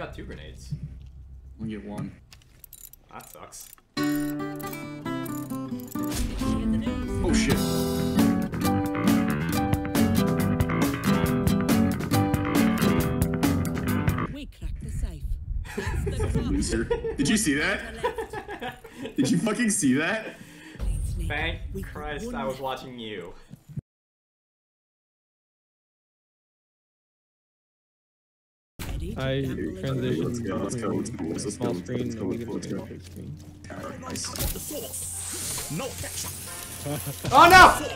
got two grenades. I'll get one. That sucks. Oh shit. We cracked the safe. The. Loser. Did you see that? Did you fucking see that? Thank We Christ I was watching you. I gamble again? transition Let's go, let's go, let's go, let's go, small let's go, screen let's go, and medium let's screen go. to big screen. Alright, nice. Oh no!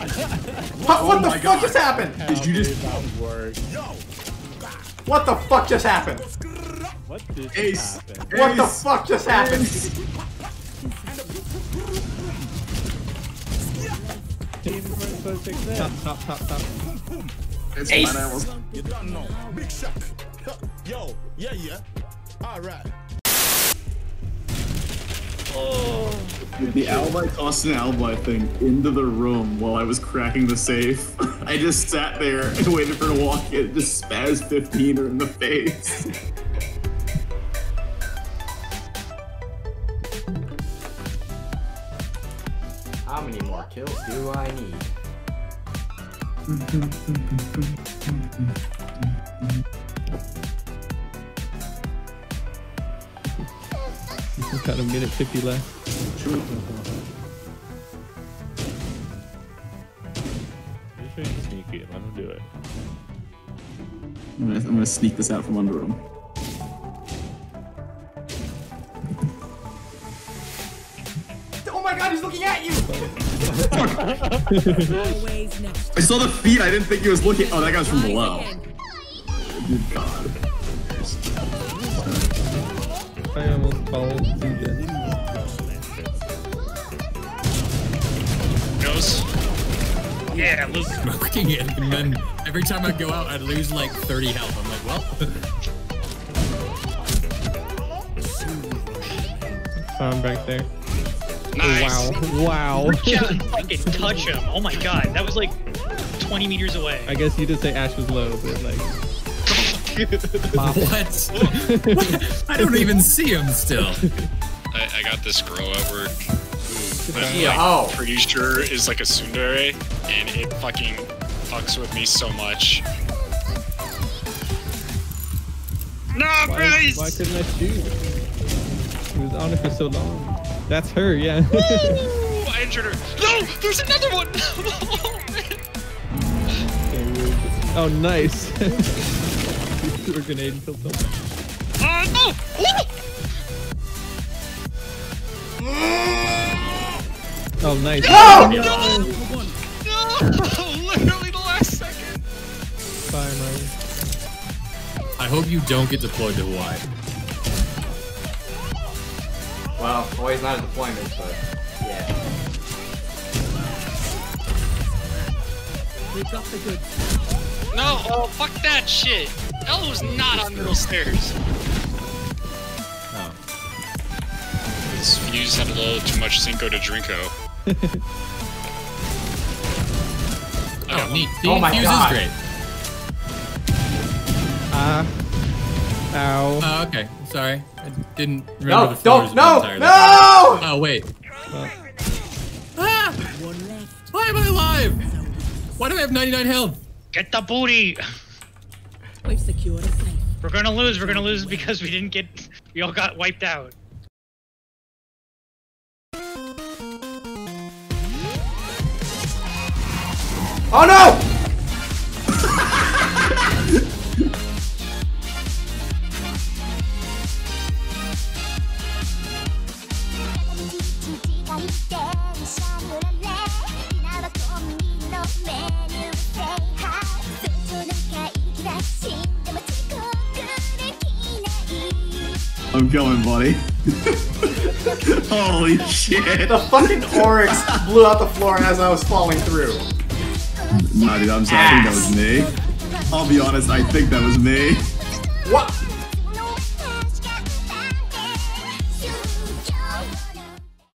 What, what Oh the my fuck God. just happened? Did you just That work. What the fuck just happened? What did Ace? happen? What the Ace, fuck just happened? Team supposed to fix Top, this. top, top, top. It's Ace. fine, I almost- You don't know. Big shot. Yo, yeah, yeah. All right. Oh. The alibi tossed an alibi thing into the room while I was cracking the safe. I just sat there and waited for her to walk in and just spaz 15 her in the face. How many more kills do I need? We've got a minute 50 left. He's being sneaky. Let him do it. I'm gonna, I'm gonna sneak this out from under him. Oh my god, he's looking at you! I saw the feet, I didn't think he was looking. Oh, that guy's from below. Again. Good god. I almost followed CJ. Goes. Yeah, Luke. smoking it, and then every time I go out, I'd lose like 30 health. I'm like, well, Found back there. Nice. Wow. Wow. Just fucking touch him. Oh my god, that was like 20 meters away. I guess you did say Ash was low, but like. what? I don't even see him still. I, I got this girl at work who I'm Yeah, like, oh. pretty sure is like a tsundere, and it fucking fucks with me so much. no, Why, Bryce! why couldn't I shoot? He was on it for so long. That's her, yeah. Ooh, I injured her. No, there's another one. Oh, oh, nice. You threw a grenade and killed someone. oh no! Oh, nice. No! Oh, no! Literally the last second. Fire, Marley. I hope you don't get deployed to Hawaii. Well, always not a deployment, but yeah. We got the goods. No, oh fuck that shit. Ela was not on middle stairs. Oh. This Fuze had a little too much Cinco de Drinko. Oh, neat. See, Oh my Fuze God. is great. Ah. Ow. Oh, okay. Sorry. I didn't remember No, the floors don't, no, entirely. no! Oh, wait. Well, Ah! One left. Why am I alive? Why do I have 99 health? Get the booty! We've secured a safe. We're gonna lose, we're gonna lose because we didn't get. We all got wiped out. Oh no! I'm going, buddy. Holy shit. The fucking oryx blew out the floor as I was falling through. Nah, dude, I'm sorry. I think that was me. I'll be honest, I think that was me. What?